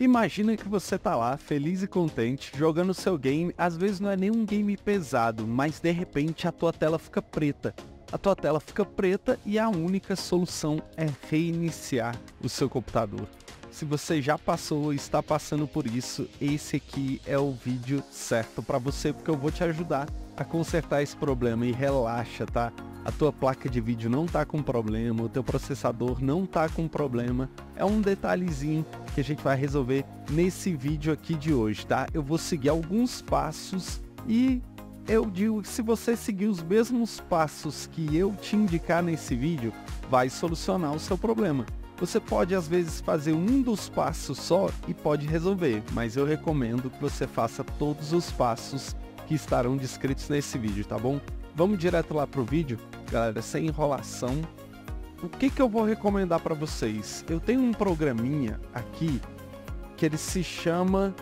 Imagina que você tá lá, feliz e contente, jogando seu game, às vezes não é nem um game pesado, mas de repente a tua tela fica preta. A tua tela fica preta e a única solução é reiniciar o seu computador. Se você já passou ou está passando por isso, esse aqui é o vídeo certo para você, porque eu vou te ajudar a consertar esse problema e relaxa, tá? A tua placa de vídeo não tá com problema, o teu processador não tá com problema. É um detalhezinho que a gente vai resolver nesse vídeo aqui de hoje, tá? Eu vou seguir alguns passos e eu digo que se você seguir os mesmos passos que eu te indicar nesse vídeo, vai solucionar o seu problema. Você pode às vezes fazer um dos passos só e pode resolver, mas eu recomendo que você faça todos os passos que estarão descritos nesse vídeo, tá bom? Vamos direto lá pro vídeo, galera, sem enrolação. O que que eu vou recomendar para vocês? Eu tenho um programinha aqui que ele se chama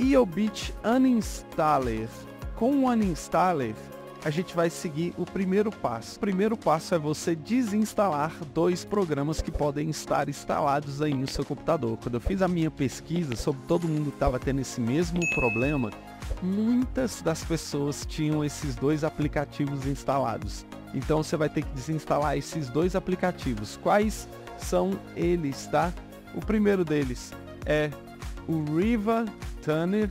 EOBit Uninstaller. Com o Uninstaller, a gente vai seguir o primeiro passo. O primeiro passo é você desinstalar dois programas que podem estar instalados aí no seu computador. Quando eu fiz a minha pesquisa sobre todo mundo que estava tendo esse mesmo problema, muitas das pessoas tinham esses dois aplicativos instalados. Então você vai ter que desinstalar esses dois aplicativos. Quais são eles, tá? O primeiro deles é o Riva Tanner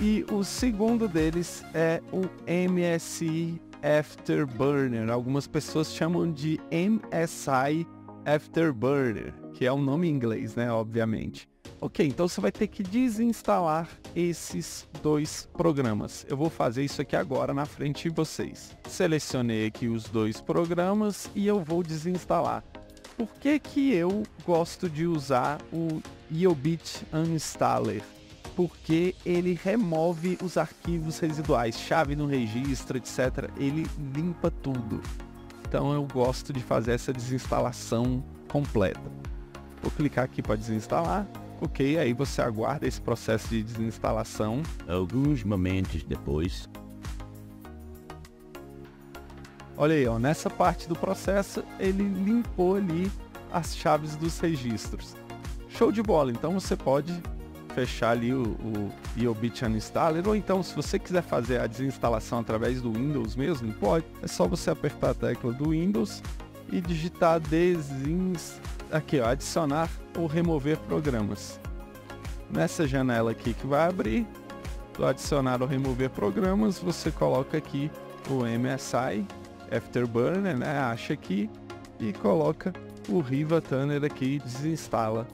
e o segundo deles é o MSI Afterburner. Algumas pessoas chamam de MSI Afterburner, que é um nome em inglês, né, obviamente. Ok, então você vai ter que desinstalar esses dois programas. Eu vou fazer isso aqui agora na frente de vocês. Selecionei aqui os dois programas e eu vou desinstalar. Por que que eu gosto de usar o EOBit Uninstaller? Porque ele remove os arquivos residuais, chave no registro, etc. Ele limpa tudo. Então eu gosto de fazer essa desinstalação completa. Vou clicar aqui para desinstalar. Ok, aí você aguarda esse processo de desinstalação. Alguns momentos depois. Olha aí, ó, nessa parte do processo ele limpou ali as chaves dos registros. Show de bola, então você pode fechar ali o, o EOBit Uninstaller, ou então se você quiser fazer a desinstalação através do Windows mesmo, pode. É só você apertar a tecla do Windows e digitar desins... aqui, ó, adicionar ou remover programas. Nessa janela aqui que vai abrir, do adicionar ou remover programas, você coloca aqui o MSI Afterburner, né? Acha aqui e coloca o Riva Tanner aqui desinstala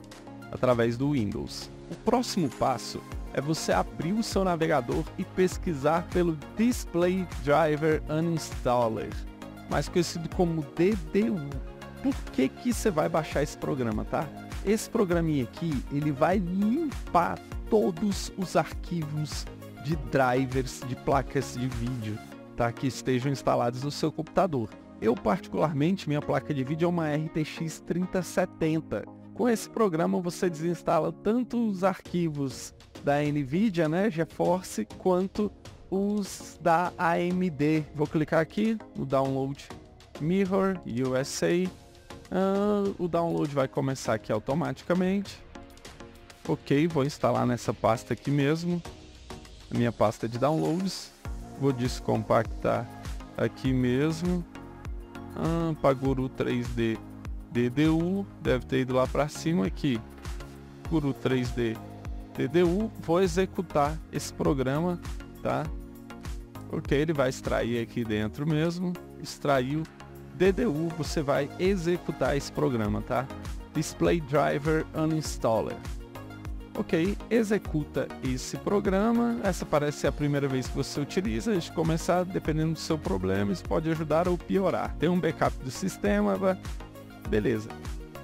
através do Windows. O próximo passo é você abrir o seu navegador e pesquisar pelo Display Driver Uninstaller, mais conhecido como DDU. Por que que você vai baixar esse programa, tá? Esse programinha aqui, ele vai limpar todos os arquivos de drivers de placas de vídeo, tá? Que estejam instalados no seu computador. Eu particularmente, minha placa de vídeo é uma RTX 3070. Com esse programa você desinstala tanto os arquivos da Nvidia, né, GeForce, quanto os da AMD. Vou clicar aqui no Download Mirror USA. Uh, o download vai começar aqui automaticamente. Ok, vou instalar nessa pasta aqui mesmo. A minha pasta de downloads. Vou descompactar aqui mesmo. Ah, Paguru 3D DDU, deve ter ido lá para cima aqui. Guru 3D DDU, vou executar esse programa, tá? Porque ele vai extrair aqui dentro mesmo, extraiu DDU, você vai executar esse programa, tá? Display Driver Uninstaller. Ok, executa esse programa. Essa parece ser a primeira vez que você utiliza. Antes de começar, dependendo do seu problema, isso pode ajudar ou piorar. Tem um backup do sistema, beleza.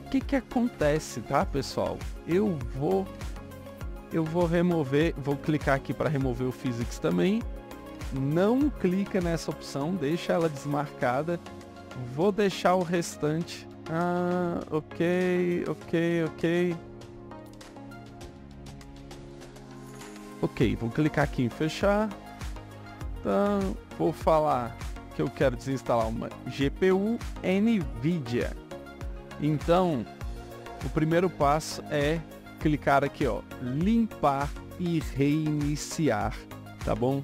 O que que acontece, tá, pessoal? Eu vou eu vou remover, vou clicar aqui para remover o Physics também. Não clica nessa opção, deixa ela desmarcada. Vou deixar o restante. Ah, ok, ok, ok. Ok, vou clicar aqui em fechar. Então, vou falar que eu quero desinstalar uma GPU NVIDIA. Então, o primeiro passo é clicar aqui, ó, limpar e reiniciar, tá bom?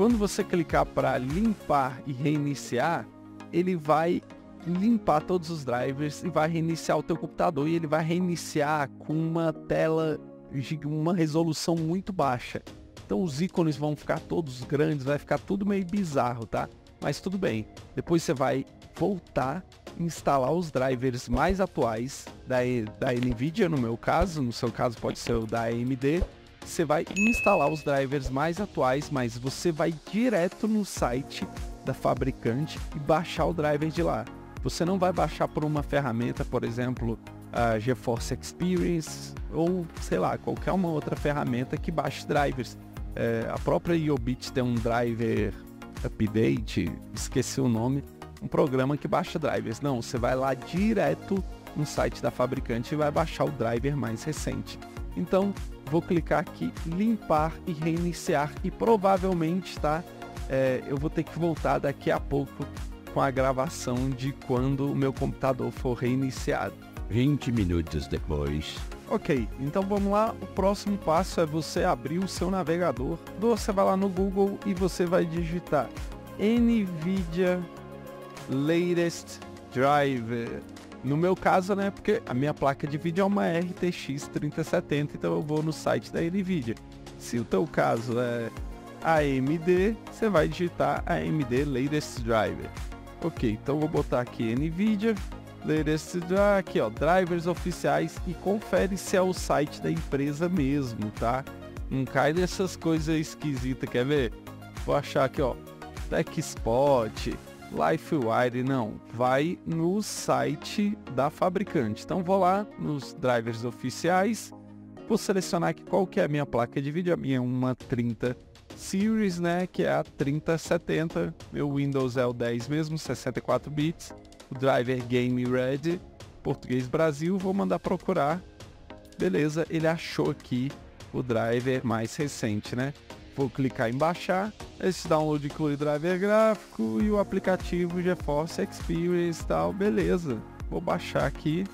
Quando você clicar para limpar e reiniciar, ele vai limpar todos os drivers e vai reiniciar o teu computador e ele vai reiniciar com uma tela uma resolução muito baixa. Então os ícones vão ficar todos grandes, vai ficar tudo meio bizarro, tá? Mas tudo bem. Depois você vai voltar, instalar os drivers mais atuais da, da NVIDIA, no meu caso, no seu caso pode ser o da AMD. Você vai instalar os drivers mais atuais, mas você vai direto no site da fabricante e baixar o driver de lá. Você não vai baixar por uma ferramenta, por exemplo, a GeForce Experience ou, sei lá, qualquer uma outra ferramenta que baixe drivers. É, a própria Iobit tem um driver update, esqueci o nome, um programa que baixa drivers. Não, você vai lá direto no site da fabricante e vai baixar o driver mais recente. Então, vou clicar aqui, limpar e reiniciar e provavelmente, tá? É, eu vou ter que voltar daqui a pouco com a gravação de quando o meu computador for reiniciado. 20 minutos depois. Ok, então vamos lá. O próximo passo é você abrir o seu navegador. Você vai lá no Google e você vai digitar NVIDIA Latest Driver. No meu caso, né, porque a minha placa de vídeo é uma RTX 3070, então eu vou no site da NVIDIA. Se o teu caso é AMD, você vai digitar AMD Latest Driver. Ok, então vou botar aqui NVIDIA Latest aqui ó, drivers oficiais e confere se é o site da empresa mesmo, tá? Não cai nessas coisas esquisitas, quer ver? Vou achar aqui ó, TechSpot, LifeWire, não, vai no site da fabricante. Então vou lá nos drivers oficiais, vou selecionar aqui qual que é a minha placa de vídeo, a minha é uma 30 Series, né, que é a 3070, meu Windows é o 10 mesmo, 64 bits o driver Game Ready, português Brasil, vou mandar procurar. Beleza, ele achou aqui o driver mais recente, né? Vou clicar em baixar, esse download inclui driver gráfico e o aplicativo GeForce Experience e tal, beleza. Vou baixar aqui.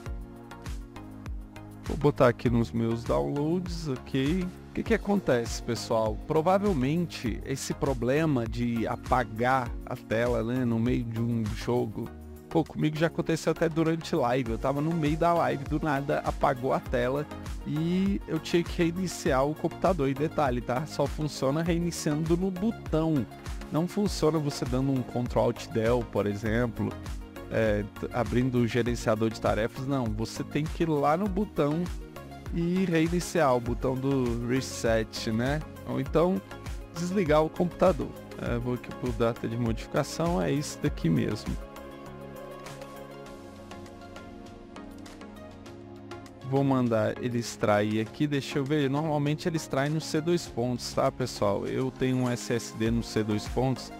Vou botar aqui nos meus downloads, ok. O que, que acontece, pessoal? Provavelmente esse problema de apagar a tela né, no meio de um jogo Pô, comigo já aconteceu até durante live. Eu tava no meio da live, do nada apagou a tela e eu tinha que reiniciar o computador. E detalhe, tá? Só funciona reiniciando no botão. Não funciona você dando um Ctrl Alt Del, por exemplo, é, abrindo o gerenciador de tarefas. Não, você tem que ir lá no botão e reiniciar o botão do reset, né? Ou então desligar o computador. É, vou aqui pro data de modificação, é isso daqui mesmo. Vou mandar ele extrair aqui, deixa eu ver. Normalmente ele extrai no C2 pontos, tá pessoal? Eu tenho um SSD no C2 pontos,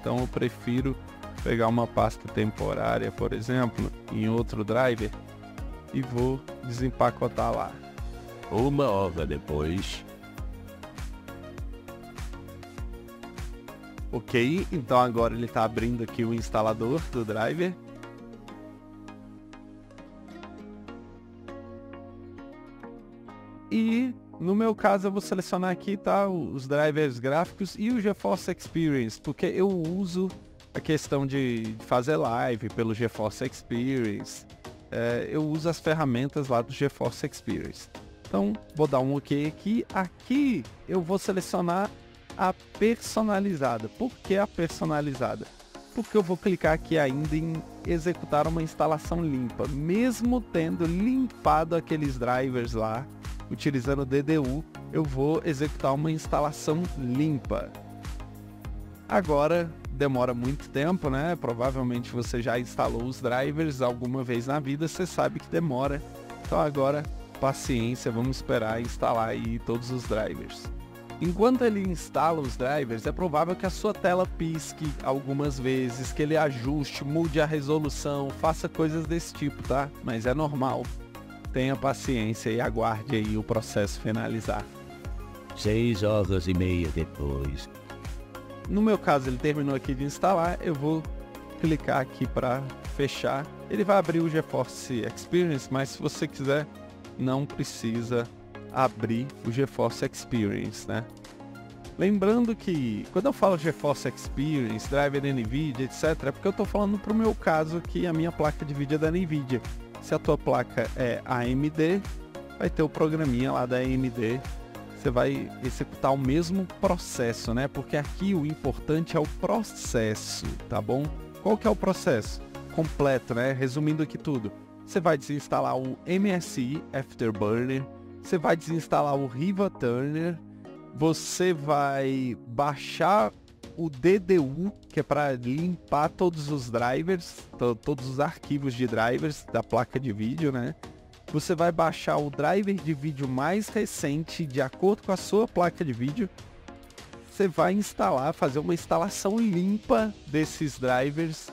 então eu prefiro pegar uma pasta temporária, por exemplo, em outro driver e vou desempacotar lá. Uma hora depois. Ok, então agora ele está abrindo aqui o instalador do driver. E no meu caso eu vou selecionar aqui tá, os drivers gráficos e o GeForce Experience, porque eu uso a questão de fazer live pelo GeForce Experience. É, eu uso as ferramentas lá do GeForce Experience. Então vou dar um OK aqui. Aqui eu vou selecionar a personalizada. Por que a personalizada? Porque eu vou clicar aqui ainda em executar uma instalação limpa, mesmo tendo limpado aqueles drivers lá utilizando o DDU, eu vou executar uma instalação limpa. Agora, demora muito tempo, né? Provavelmente você já instalou os drivers alguma vez na vida, você sabe que demora. Então agora, paciência, vamos esperar instalar aí todos os drivers. Enquanto ele instala os drivers, é provável que a sua tela pisque algumas vezes, que ele ajuste, mude a resolução, faça coisas desse tipo, tá? Mas é normal tenha paciência e aguarde aí o processo finalizar. Seis horas e meia depois. No meu caso, ele terminou aqui de instalar, eu vou clicar aqui para fechar. Ele vai abrir o GeForce Experience, mas se você quiser, não precisa abrir o GeForce Experience, né? Lembrando que quando eu falo GeForce Experience, driver NVIDIA, etc, é porque eu estou falando para o meu caso que a minha placa de vídeo é da NVIDIA. Se a tua placa é AMD, vai ter o programinha lá da AMD. Você vai executar o mesmo processo, né? Porque aqui o importante é o processo, tá bom? Qual que é o processo? Completo, né? Resumindo aqui tudo. Você vai desinstalar o MSI Afterburner, você vai desinstalar o Riva Turner, você vai baixar o DDU, que é para limpar todos os drivers, todos os arquivos de drivers da placa de vídeo, né? Você vai baixar o driver de vídeo mais recente de acordo com a sua placa de vídeo. Você vai instalar, fazer uma instalação limpa desses drivers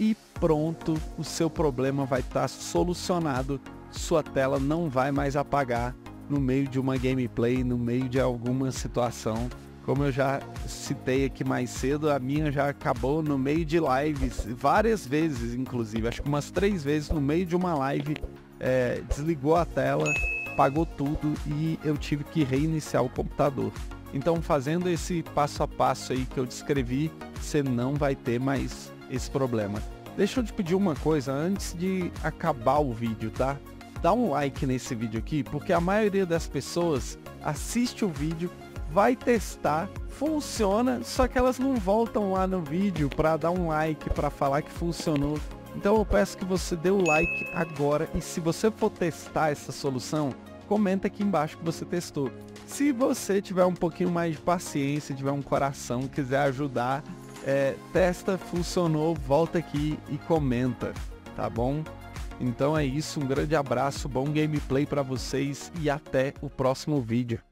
e pronto, o seu problema vai estar tá solucionado. Sua tela não vai mais apagar no meio de uma gameplay, no meio de alguma situação. Como eu já citei aqui mais cedo, a minha já acabou no meio de lives, várias vezes inclusive, acho que umas três vezes no meio de uma live, é, desligou a tela, pagou tudo e eu tive que reiniciar o computador. Então fazendo esse passo a passo aí que eu descrevi, você não vai ter mais esse problema. Deixa eu te pedir uma coisa antes de acabar o vídeo, tá? dá um like nesse vídeo aqui, porque a maioria das pessoas assiste o vídeo, vai testar, funciona, só que elas não voltam lá no vídeo para dar um like, para falar que funcionou. Então eu peço que você dê o like agora e se você for testar essa solução, comenta aqui embaixo que você testou. Se você tiver um pouquinho mais de paciência, tiver um coração, quiser ajudar, é, testa, funcionou, volta aqui e comenta, tá bom? Então é isso, um grande abraço, bom gameplay para vocês e até o próximo vídeo.